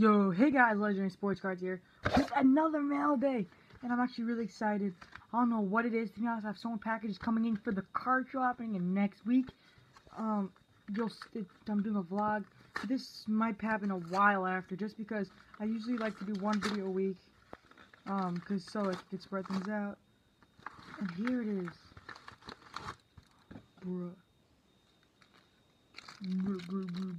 Yo, hey guys, Legendary Sports Cards here. It's another mail day, and I'm actually really excited. I don't know what it is, to be honest. I have so many packages coming in for the card dropping, and next week. Um, you'll, it, I'm doing a vlog. This might happen a while after, just because I usually like to do one video a week. Um, cause so it could spread things out. And here it is. Bruh. Bruh, bruh, bruh,